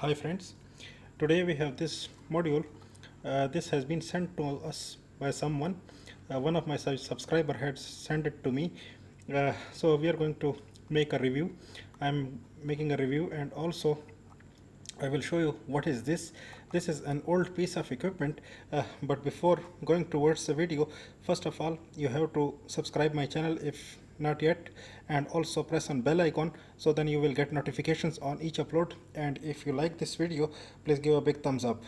Hi friends, today we have this module. Uh, this has been sent to us by someone. Uh, one of my sub- subscriber had sent it to me. Uh, so we are going to make a review. I'm making a review and also I will show you what is this. This is an old piece of equipment uh, but before going towards the video first of all you have to subscribe my channel if not yet and also press on bell icon so then you will get notifications on each upload. And if you like this video please give a big thumbs up.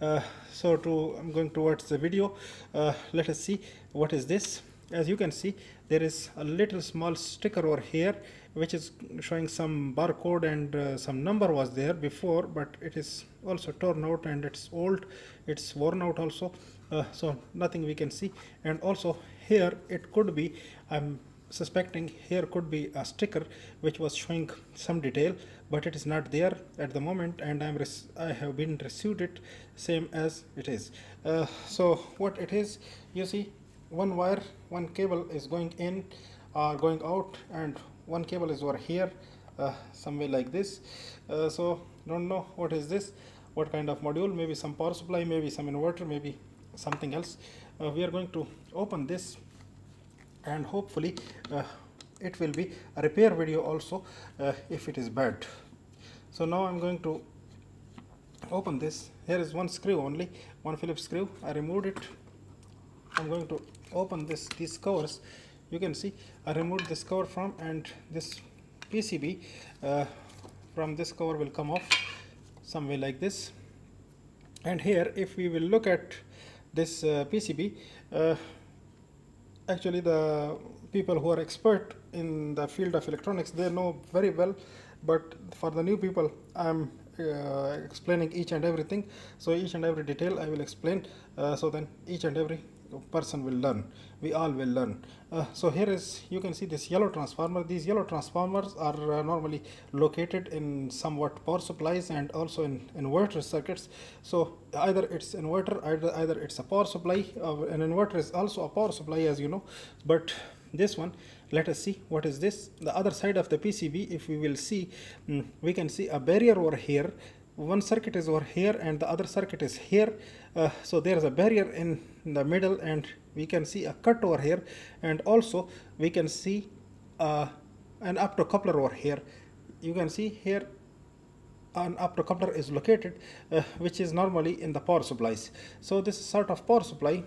Uh, so to I'm going towards the video. Uh, let us see what is this. As you can see there is a little small sticker over here which is showing some barcode and uh, some number was there before but it is also torn out and it's old. It's worn out also. Uh, so nothing we can see. And also here it could be i'm suspecting here could be a sticker which was showing some detail but it is not there at the moment and i'm i have been received it same as it is. Uh, so what it is you see one wire one cable is going in or going out and one cable is over here uh, somewhere like this. Uh, so don't know what is this what kind of module maybe some power supply maybe some inverter maybe something else. Uh, we are going to open this and hopefully uh, it will be a repair video also uh, if it is bad. So now i'm going to open this. Here is one screw only one phillips screw. I removed it. I'm going to open this these covers. You can see i removed this cover from and this pcb uh, from this cover will come off some way like this. And here if we will look at this uh, pcb uh, actually the people who are expert in the field of electronics they know very well but for the new people i'm uh, explaining each and everything. So each and every detail i will explain. Uh, so then each and every person will learn. We all will learn. Uh, so here is you can see this yellow transformer. These yellow transformers are uh, normally located in somewhat power supplies and also in inverter circuits. So either it's inverter either, either it's a power supply uh, an inverter is also a power supply as you know. But this one let us see what is this. The other side of the pcb if we will see mm, we can see a barrier over here one circuit is over here and the other circuit is here. Uh, so there is a barrier in the middle and we can see a cut over here and also we can see uh, an optocoupler over here. You can see here an optocoupler is located uh, which is normally in the power supplies. So this is sort of power supply.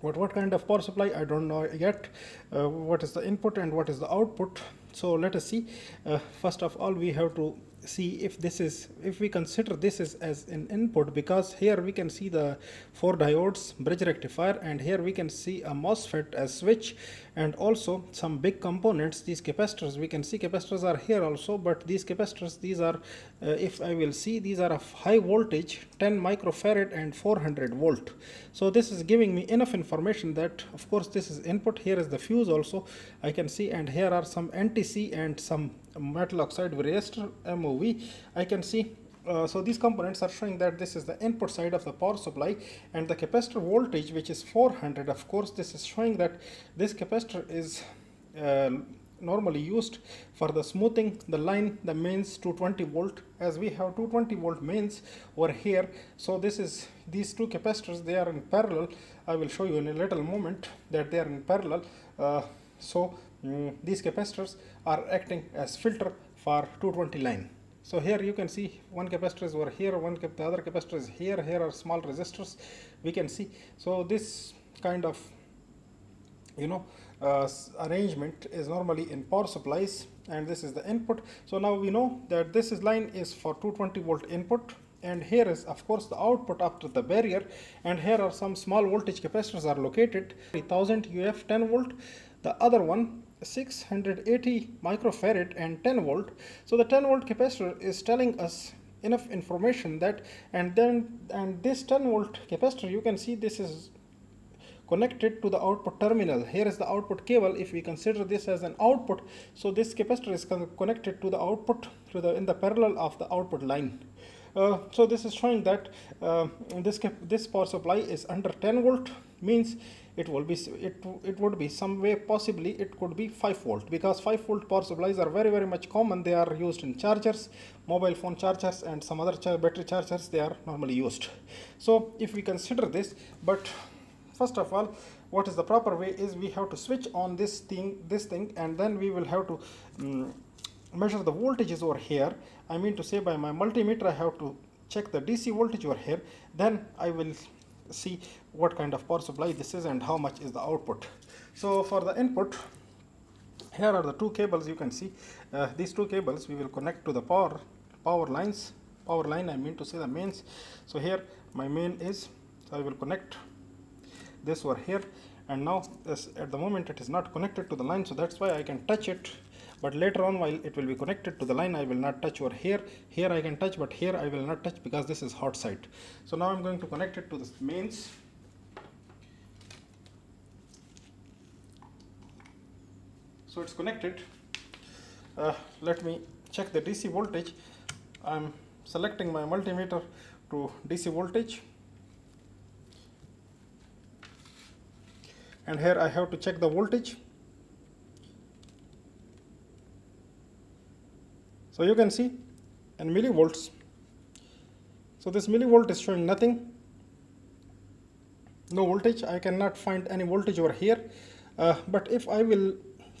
What what kind of power supply? I don't know yet. Uh, what is the input and what is the output? So let us see. Uh, first of all we have to see if this is if we consider this is as an input because here we can see the four diodes bridge rectifier and here we can see a MOSFET as switch and also some big components these capacitors we can see capacitors are here also but these capacitors these are uh, if I will see these are of high voltage 10 microfarad and 400 volt. So this is giving me enough information that of course this is input here is the fuse also I can see and here are some NTC and some metal oxide resistor MOV I can see uh, so these components are showing that this is the input side of the power supply and the capacitor voltage which is 400 of course this is showing that this capacitor is uh, normally used for the smoothing the line the mains 220 volt. As we have 220 volt mains over here so this is these two capacitors they are in parallel. I will show you in a little moment that they are in parallel. Uh, so mm, these capacitors are acting as filter for 220 line so here you can see one capacitor is over here one cap- the other capacitor is here. Here are small resistors. We can see. So this kind of you know uh, arrangement is normally in power supplies and this is the input. So now we know that this is line is for 220 volt input and here is of course the output after the barrier and here are some small voltage capacitors are located. 1000 uf 10 volt. The other one 680 microfarad and 10 volt. So the 10 volt capacitor is telling us enough information that and then and this 10 volt capacitor you can see this is connected to the output terminal. Here is the output cable if we consider this as an output. So this capacitor is connected to the output to the in the parallel of the output line so this is showing that uh, this this power supply is under 10 volt means it will be it it would be some way possibly it could be 5 volt because 5 volt power supplies are very very much common. They are used in chargers mobile phone chargers and some other char battery chargers they are normally used. So if we consider this but first of all what is the proper way is we have to switch on this thing this thing and then we will have to um, measure the voltages over here i mean to say by my multimeter i have to check the dc voltage over here then i will see what kind of power supply this is and how much is the output. So for the input, here are the two cables you can see. Uh, these two cables we will connect to the power power lines. Power line I mean to say the mains. So here my main is, so I will connect this over here and now this, at the moment it is not connected to the line so that's why I can touch it but later on while it will be connected to the line I will not touch over here. Here I can touch but here I will not touch because this is hot side so now I'm going to connect it to the mains. So it's connected. Uh, let me check the DC voltage. I'm selecting my multimeter to DC voltage. And here I have to check the voltage So you can see in millivolts. So this millivolt is showing nothing, no voltage. I cannot find any voltage over here. Uh, but if I will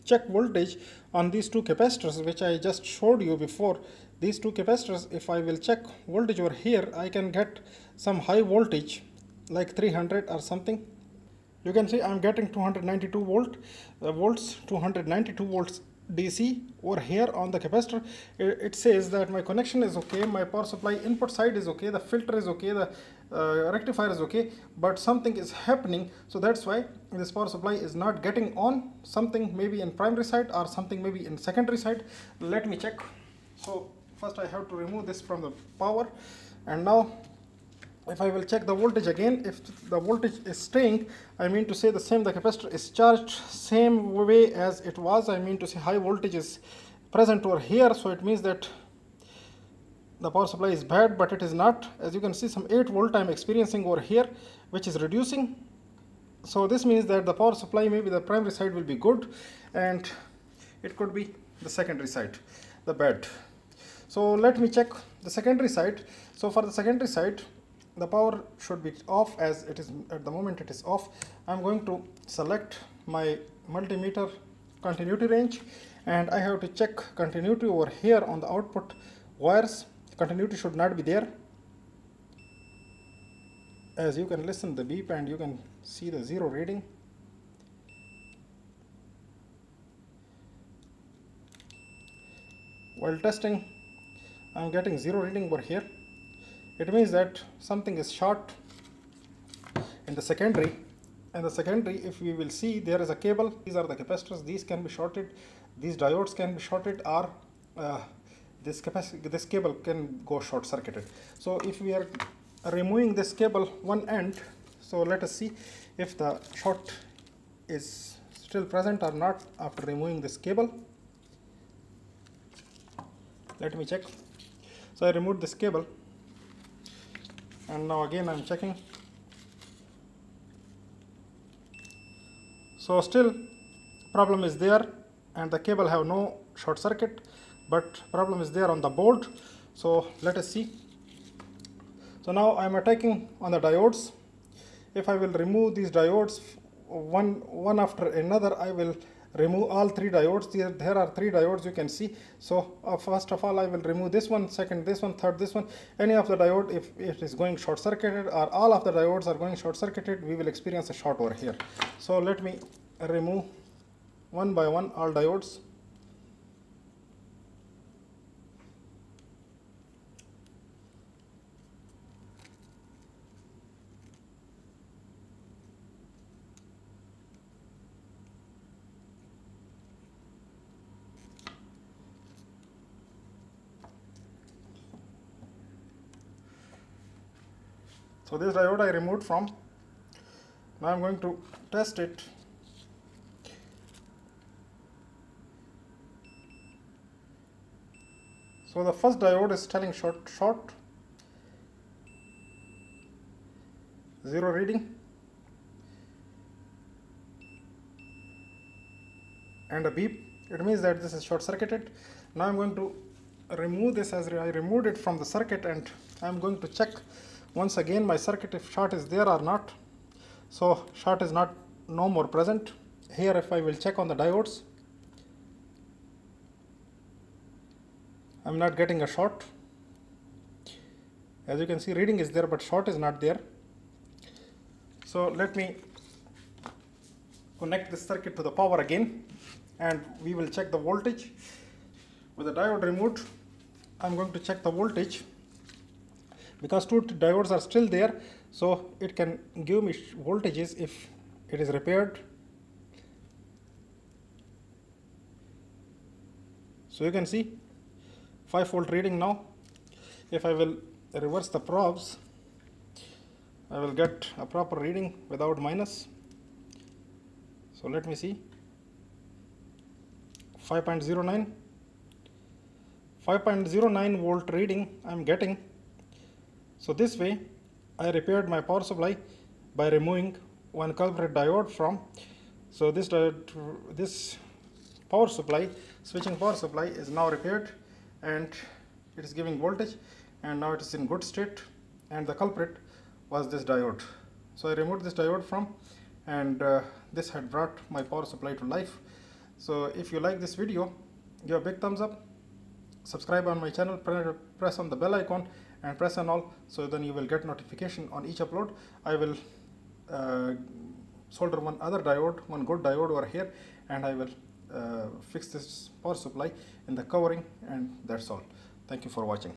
check voltage on these two capacitors, which I just showed you before, these two capacitors, if I will check voltage over here, I can get some high voltage like 300 or something. You can see I'm getting 292 volt uh, volts, 292 volts DC over here on the capacitor it, says that my connection is okay my power supply input side is okay the filter is okay the uh, rectifier is okay but something is happening so that's why this power supply is not getting on. Something maybe in primary side or something maybe in secondary side. Let me check. So first I have to remove this from the power and now if I will check the voltage again, if the voltage is staying, I mean to say the same, the capacitor is charged same way as it was, I mean to say high voltage is present over here, so it means that the power supply is bad, but it is not. As you can see, some 8 volt I am experiencing over here, which is reducing. So this means that the power supply, maybe the primary side will be good, and it could be the secondary side, the bad. So let me check the secondary side. So for the secondary side, the power should be off as it is at the moment it is off. I'm going to select my multimeter continuity range and I have to check continuity over here on the output wires. Continuity should not be there. As you can listen the beep and you can see the zero reading. While testing I'm getting zero reading over here it means that something is short in the secondary. And the secondary if we will see there is a cable these are the capacitors these can be shorted these diodes can be shorted or uh, this capacity this cable can go short circuited so if we are removing this cable one end so let us see if the short is still present or not after removing this cable. Let me check. So I removed this cable and now again I'm checking. So still problem is there and the cable have no short circuit but problem is there on the board so let us see. So now I'm attacking on the diodes. If I will remove these diodes one one after another I will remove all three diodes. There, are three diodes you can see. So uh, first of all I will remove this one second this one third this one. Any of the diode if it is going short circuited or all of the diodes are going short circuited we will experience a short over here. So let me remove one by one all diodes So this diode I removed from. Now I'm going to test it. So the first diode is telling short, short, zero reading. and a beep. It means that this is short circuited. Now I'm going to remove this as I removed it from the circuit and I'm going to check once again my circuit if short is there or not. So short is not no more present. Here if i will check on the diodes i'm not getting a short. As you can see reading is there but short is not there. So let me connect this circuit to the power again and we will check the voltage. With the diode removed I'm going to check the voltage because two diodes are still there so it can give me voltages if it is repaired. So you can see 5 volt reading now. If I will reverse the probes I will get a proper reading without minus. So let me see. 5.09 5.09 volt reading I'm getting so this way I repaired my power supply by removing one culprit diode from so this diode, this power supply switching power supply is now repaired and it is giving voltage and now it is in good state and the culprit was this diode. So I removed this diode from and uh, this had brought my power supply to life. So if you like this video give a big thumbs up subscribe on my channel press on the bell icon and press on all so then you will get notification on each upload. I will uh, solder one other diode one good diode over here and I will uh, fix this power supply in the covering and that's all. Thank you for watching